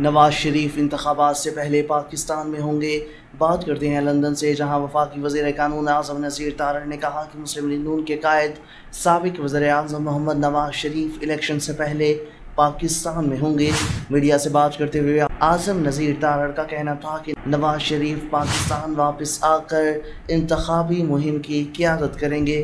नवाज़ शरीफ इंतबात से पहले पाकिस्तान में होंगे। बात करते हैं लंदन से, जहाँ वफाकी वज़ीर कानून आज़म नज़ीर तारड़ ने कहा कि मुस्लिम लीग के कायद सबक वज़र अजम मोहम्मद नवाज़ शरीफ इलेक्शन से पहले पाकिस्तान में होंगे। मीडिया से बात करते हुए आज़म नज़ीर तारड़ का कहना था कि नवाज़ शरीफ पाकिस्तान वापस आकर इंतबी मुहिम की क्यादत करेंगे।